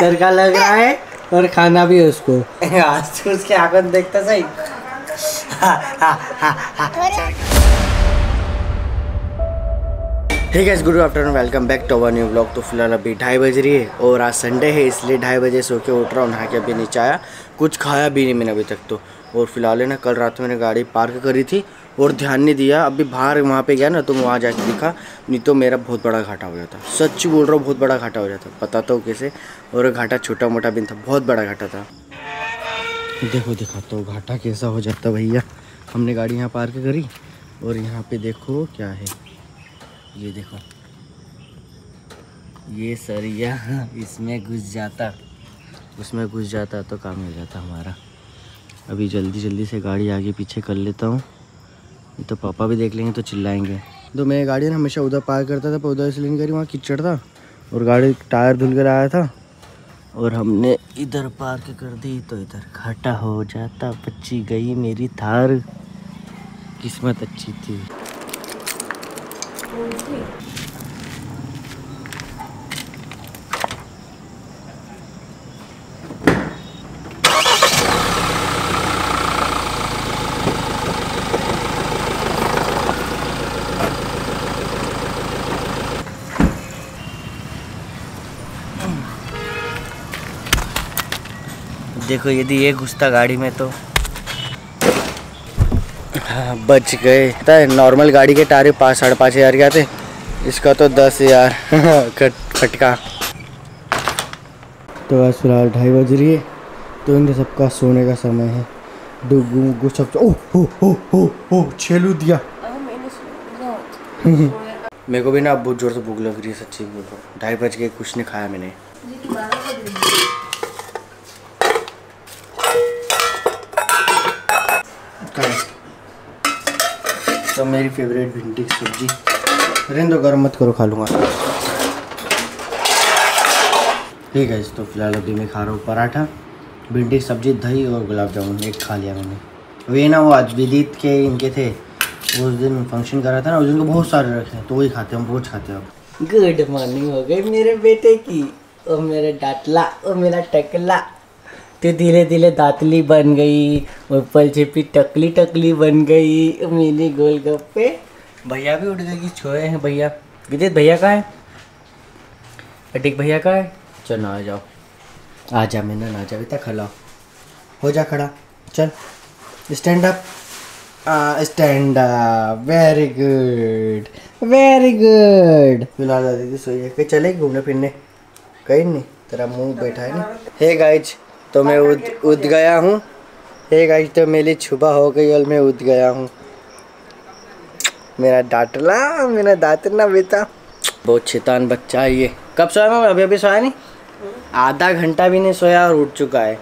तड़का लग रहा है और खाना भी है उसको। आज तो उसकी आँखों देखता सही। Hey guys good afternoon welcome back to our new blog तो फ़िलहाल अभी ढाई बज रही है और आज संडे है, इसलिए ढाई बजे सो के उठ रहा हूँ, नहा के अभी नीचे आया। कुछ खाया भी नहीं मैंने अभी तक तो। और फ़िलहाल है ना, कल रात मैंने गाड़ी पार्क करी थी और ध्यान नहीं दिया। अभी बाहर वहाँ पे गया ना तो वहाँ जाके दिखा। नहीं तो मेरा बहुत बड़ा घाटा हो जाता। सच बोल रहा हूँ, बहुत बड़ा घाटा हो जाता। बताता हूँ कैसे? और घाटा छोटा मोटा भी था, बहुत बड़ा घाटा था। देखो, दिखाता हूँ, घाटा कैसा हो जाता भैया। हमने गाड़ी यहाँ पार्क करी और यहाँ पे देखो क्या है। ये देखो। ये सरिया इसमें घुस जाता। उसमें घुस जाता तो काम हो जाता हमारा। अभी जल्दी जल्दी से गाड़ी आगे पीछे कर लेता हूँ। तो पापा भी देख लेंगे तो चिल्लाएँगे। तो मैं गाड़ी ना हमेशा उधर पार्क करता था, पर उधर इसलिए नहीं करी, वहाँ कीचड़ था और गाड़ी टायर धुल कर आया था और हमने इधर पार्क कर दी तो इधर घाटा हो जाता, बच्ची गई मेरी थार। किस्मत अच्छी थी। देखो, यदि ये घुसता गाड़ी में तो। हाँ बच गए। पता है नॉर्मल गाड़ी के टारे पाँच, साढ़े पाँच हज़ार के आते। इसका तो दस हज़ार। खट, खटका। तो आज फ़िलहाल ढाई बज रही है। तो इन सबका सोने का समय है। सब ओ हो हो हो हो छेलू दिया। मेरे को भी ना बहुत ज़ोर से भूख लग रही है, सच्ची बोल रहा हूँ। ढाई बज के कुछ नहीं खाया मैंने। तो मेरी फेवरेट भिंडी की सब्ज़ी। रहने दो, गर्म मत करो, खा लूँगा। ठीक है तो फ़िलहाल अभी मैं खा रहा हूँ पराठा। भिंडी की सब्ज़ी, दही और गुलाब जामुन, एक खा लिया मैंने। वे ना, वो आज विदित के इनके थे। उस दिन फ़ंक्शन करा था ना, उस दिन को बहुत सारे रखे हैं तो वही खाते हम रोज खाते हैं गुड मॉर्निंग हो गई मेरे बेटे की ओ मेरा डाटला ओ मेरा टकला। तो धीरे धीरे दातली बन गई, ऊपर छिपी टकली टकली बन गई, मेरी गोलगप्पे भैया भी उठ गए कि छोए हैं भैया। विदित भैया का है? अटिक भैया का है? चल, ना आ जाओ। आ जा, मैंने ना जा इतना खड़ा हो जा खड़ा। चल stand up stand up very good very good फ़िलहाल दीदी है। कहीं चले घूमने फिरने? कहीं नहीं। तेरा मुँह बैठा है ना। हे गाइज़ तो मैं उद उद गया हूँ। हे गाइज़ तो मेरी छुपा हो गई और मैं उद गया हूँ। मेरा डाटला मेरा दातना बेटा। बहुत शैतान बच्चा है ये। कब सोया मैं? अभी अभी सोया नहीं? आधा घंटा भी नहीं सोया और उठ चुका है।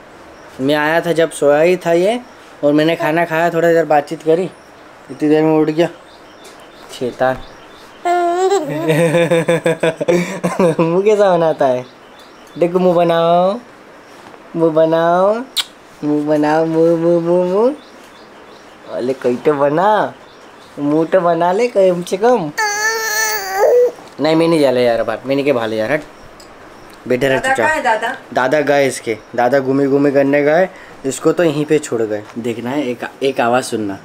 मैं आया था जब सोया ही था ये और मैंने खाना खाया थोड़ा देर बातचीत करी। इतनी देर में उठ गया। शैतान। मुँह कैसा बनाता है? देखो मुँह बनाओ। मुँह बनाओ। मुँह बनाओ मुँह मुँह मुँह मुँह अरे कहीं तो बना? मुँह तो बना ले कम से कम। नहीं मैं नहीं जा यार बात मैं नहीं के भाले यार हट। बैठे रह चुका। दादा? दादा गए इसके। दादा घूमे घूमे करने गए। इसको तो यहीं पे छोड़ गए। देखना है एक एक आवाज़ सुनना।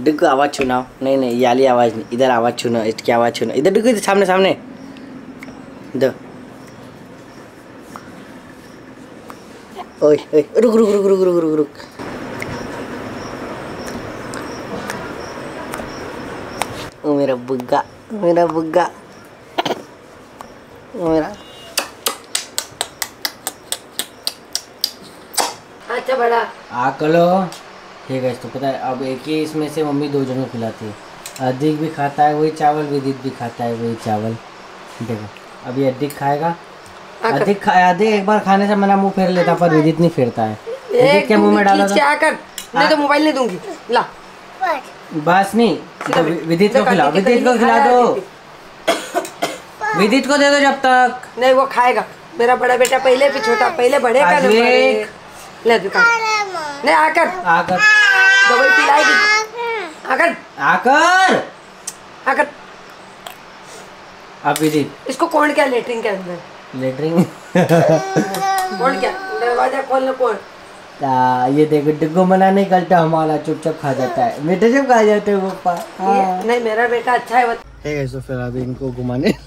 डिग्गो आवाज़ सुनाओ। नहीं नहीं ये वाली आवाज़ नहीं। इधर आवाज़ सुनो इसकी आवाज़ सुनो। इधर इधर सामने सामने। इधर ओए ओए रुक रुक रुक रुक रुक रुक रुक। ओ मेरा बुग्गा मेरा बुग्गा। मेरा। अच्छा बड़ा। आ कलो। ठीक है तो पता है अब एक ही इसमें से मम्मी दो जनों खिलाती है। अधिक भी खाता है वही चावल विदित भी खाता है वही चावल। देखो अभी अधिक खाएगा अधिक खाया अधिक एक बार खाने से मना मुँह फेर लेता पर विदित नहीं फेरता है। अधिक क्या मुँह में डाला खींच के था आकर नहीं तो मोबाइल नहीं दूँगी। ला। बस नहीं तो विदित को खिलाओ। विदित को खिला दो। विदित को दे दो जब तक। नहीं वो खाएगा। मेरा बड़ा बेटा पहले भी छोटा पहले बड़े का नंबर ले दुकान नहीं आकर। आकर। दवाई पिलाएगी। आकर। आकर। आकर। अब विदित। इसको कौन क्या लेटरिन के अंदर? लेटरिंग कौन क्या? दरवाज़ा खोलना कौन? आ, ये देखो डिग्गो मना नहीं करता हमारा चुपचाप खा जाता है। बेटे चुप खा जाते हैं पप्पा ये- नहीं मेरा बेटा अच्छा है है तो फिर अभी इनको घुमाने।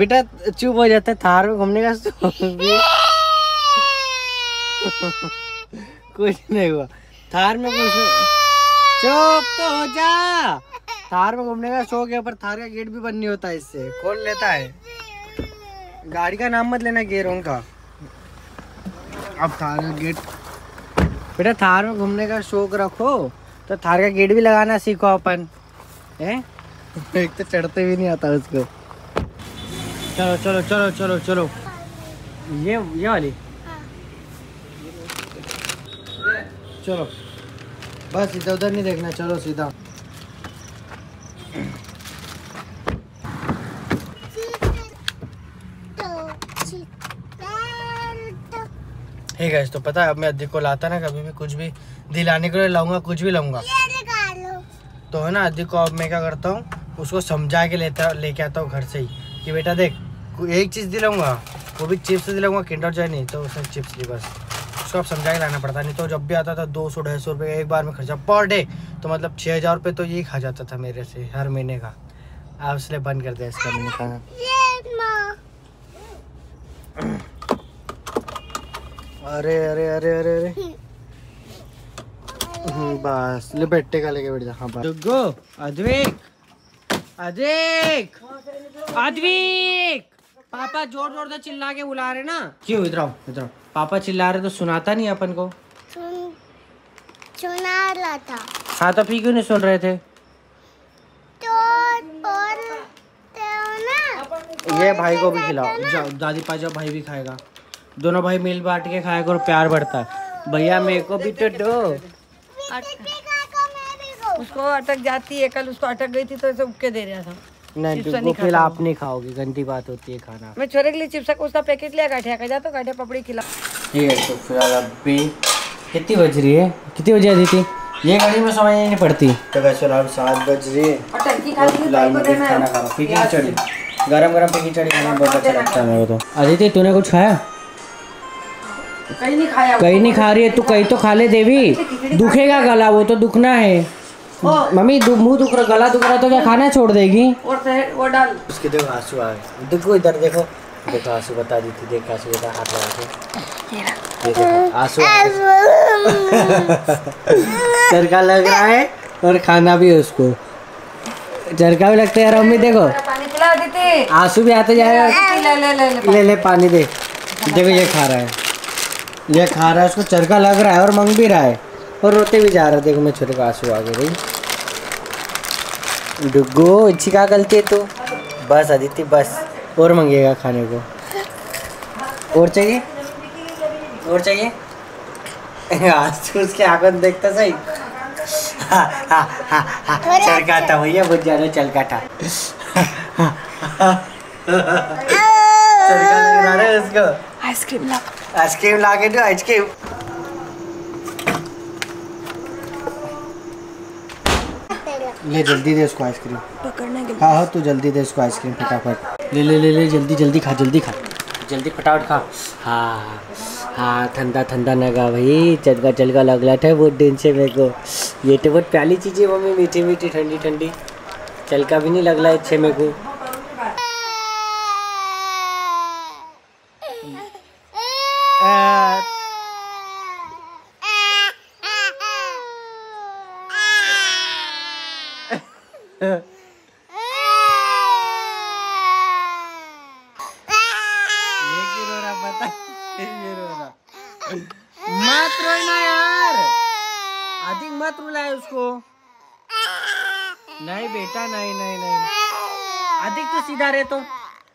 बेटा चुप हो जाता है थार में घूमने का शौक कुछ नहीं हुआ। थार में कुछ चुप तो हो जा। थार में घूमने का शौक है, पर थार का गेट भी बंद नहीं होता इससे। खोल लेता है। गाड़ी का नाम मत लेना, गेरों का। अब थार का गेट बेटा, थार में घूमने का शौक रखो तो थार का गेट भी लगाना सीखो अपन। हैं? एक तो चढ़ते भी नहीं आता उसको। चलो चलो चलो चलो चलो। ये ये वाली। चलो। बस इधर उधर नहीं देखना, चलो सीधा। ठीक है तो पता है अब मैं अधिक को लाता ना कभी भी कुछ भी दिलाने के लिए लाऊँगा कुछ भी लाऊँगा। तो है ना अधिक को अब मैं क्या करता हूँ उसको समझा के लेता लेके आता हूँ घर से ही कि बेटा देख एक चीज़ दिलाऊँगा वो भी चिप्स दिलाऊँगा किंडर जॉय नहीं तो उसने चिप्स ली बस। उसको अब समझा के लाना पड़ता नहीं तो जब भी आता था दो सौ ढाई सौ रुपये एक बार में खर्चा पर डे तो मतलब छः हज़ार रुपये तो यही खा जाता था मेरे से हर महीने का। आप इसलिए बंद कर दिया इसका मैंने खाना अरे अरे अरे अरे अरे। हम्म, बस। ले बैठे का लेके बैठ जा। हाँ बस। डुग्गो अद्विक। अद्विक। अद्विक। पापा ज़ोर ज़ोर से चिल्ला के बुला रहे ना। क्यों? इधर आओ इधर आओ। पापा चिल्ला रहे तो सुनाता नहीं अपन को। सुन सुना रहा था। हाँ तो फिर क्यों नहीं सुन रहे थे? तो बोलते हो ना ये भाई को भी खिलाओ। जाओ दादी पा जाओ भाई भी खाएगा। दोनों भाई मिल बांट के खाएगा और प्यार बढ़ता है। भैया मेरे को भी तो दो उसको अटक जाती है कल उसको अटक गई थी तो ऐसे उबके दे रहा था नहीं फिर खाता। आप नहीं खाओगी गंदी बात होती है खाना। मैं छोरे के लिए चिप्स का उसका पैकेट लिया गाठिया का जा तो गाठिया पपड़ी खिला। ठीक है तो फ़िलहाल अभी कितनी बज रही है? कितनी बजे आती थी? ये गाड़ी में समझ नहीं पड़ती। तो वैसे फ़िलहाल सात बज रही है। और टंकी खा और ली फ़िलहाल मैं खाना खा रहा हूँ गरम गरम फीकी खिचड़ी खाना बहुत अच्छा लगता है मेरे को तो। अदिति तूने कुछ खाया? कहीं नहीं खाया कहीं नहीं खा रही है तू कहीं तो खा ले देवी। दुखेगा गला वो तो दुखना है। मम्मी मुँह दुख रहा गला दुख रहा तो क्या खाना छोड़ देगी? और वो डाल। उसके देखो आँसू आ गए। देखो इधर देखो। देखो आँसू बता दी थी देख आँसू बता हाथ लगा के। देखो आँसू चरका लग रहा है और खाना भी है उसको। चरका भी लगता है यार मम्मी देखो। पानी पिला देते। आँसू भी आते जाएगा। ले ले ले ले ले ले पानी दे। देखो ये खा रहा है। ये खा रहा है उसको चरका लग रहा है और मंग भी रहा है। और रोते भी जा रहा है। देखो मैं छोटे को आँसू आ गए भाई डुग्गो अच्छी क्या गलती है तू? बस अदिति बस। और मंगेगा खाने को। और चाहिए? और चाहिए? आज तो उसके आँखों में देखता सही। हाँ, हाँ, हाँ, चरका था भैया बहुत ज़्यादा चलका था चरका लग रहा है उसको आइसक्रीम ला। आइसक्रीम ला के दो आइसक्रीम। ले जल्दी दे उसको आइसक्रीम। पकड़ने के हाँ हाँ तू जल्दी दे उसको आइसक्रीम फटाफट। ले ले ले ले जल्दी जल्दी खा जल्दी खा। जल्दी फटाफट खा। हाँ हाँ ठंडा ठंडा लगा भाई। चलका चलका लग रहा था बहुत दिन से मेरे को। ये तो बहुत प्याली चीज़ है मम्मी मीठी मीठी ठंडी ठंडी। चलका भी नहीं लग रहा है अच्छे मेरे को आ, ये क्यों रो रहा मत रोना यार अधिक मत रुलाए उसको। नहीं बेटा, नहीं नहीं नहीं। अधिक तो सीधा रहे तो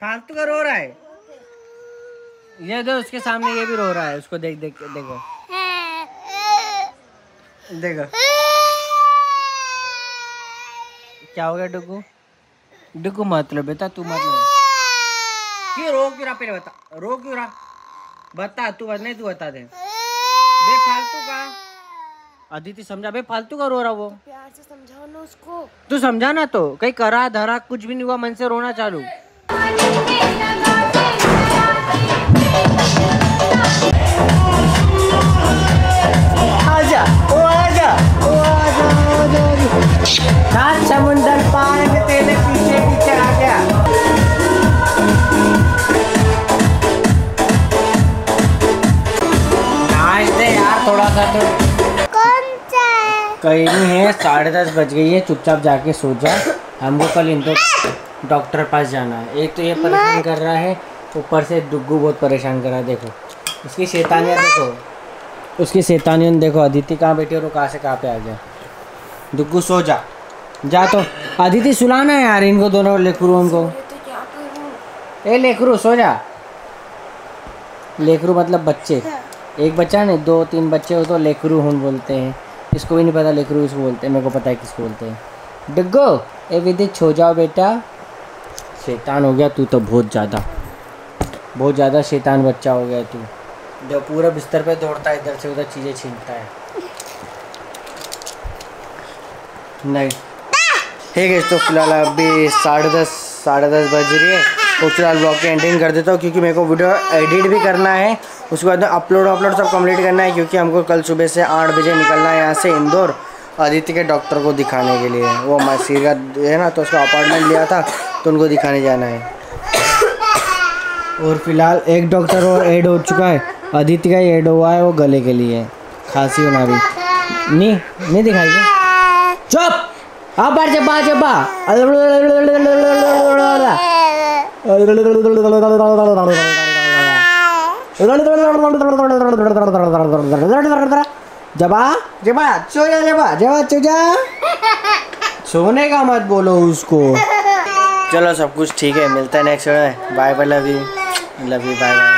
फालतू का रो रहा है ये दो उसके सामने ये भी रो रहा है, उसको देख देख, देखो। देखो क्या हो गया डुगू डुगू मत लो बेटा तू मत लो क्यों रो क्यों रहा पहले बता। रो क्यों रहा बता तू बता नहीं तू बता दे। बेफालतू का। अदिति समझा। बे फालतू का रो रहा वो। प्यार से समझाओ ना उसको। तू समझा ना तो। कहीं करा धरा कुछ भी नहीं हुआ मन से रोना चालू। सात समुंदर पार के तेरे पीछे पीछे आ गया। थोड़ा सा तो। कौन सा कहीं नहीं है साढ़े दस बज गई है चुपचाप जाके सो जा। हमको कल इनको डॉक्टर पास जाना है। एक तो ये परेशान कर रहा है ऊपर से डुग्गू बहुत परेशान कर रहा है देखो। उसकी शैतानियाँ देखो। उसकी शैतानियत देखो अदिति कहाँ बैठी और वो कहाँ से कहाँ पे आ गया। डुग्गू सो जा। जा तो। अदिति सुलाना है यार इनको दोनों लेकरू, उनको। ए, लेकरू, सो जा। लेकरू मतलब बच्चे। एक बच्चा नहीं, दो, तीन बच्चे हो तो लेकरू हुन बोलते हैं। इसको भी नहीं पता लेकरू इसको बोलते हैं, मेरे को पता है किसको बोलते हैं। डिग्गो, ए, विदित, छो जाओ बेटा। शैतान हो गया, तू तो बहुत ज़्यादा। बहुत ज़्यादा शैतान बच्चा हो गया तू। जो पूरा बिस्तर पे दौड़ता है, इधर से उधर चीज़ें छीनता है। नहीं। ठीक है तो फ़िलहाल अभी साढ़े दस साढ़े दस बज रही है। तो फ़िलहाल ब्लॉग की एंडिंग कर देता हूँ, क्योंकि मेरे को वीडियो एडिट भी करना है। उसके बाद अपलोड अपलोड सब कंप्लीट करना है, क्योंकि हमको कल सुबह से आठ बजे निकलना है यहाँ से इंदौर आदित्य के डॉक्टर को दिखाने के लिए। वो मसीर का है ना तो उसका अपॉइंटमेंट लिया था तो उनको दिखाने जाना है। और फ़िलहाल एक डॉक्टर और ऐड हो चुका है। आदित्य का ही ऐड हुआ है वो गले के लिए। खांसी हमारी नहीं नहीं दिखाएगी चुप अब बार जब्बा जब्बा जबा जबा सो जा जबा जबा सो जा सोने का मत बोलो उसको चलो सब कुछ ठीक है मिलता है next bye bye love you love you bye bye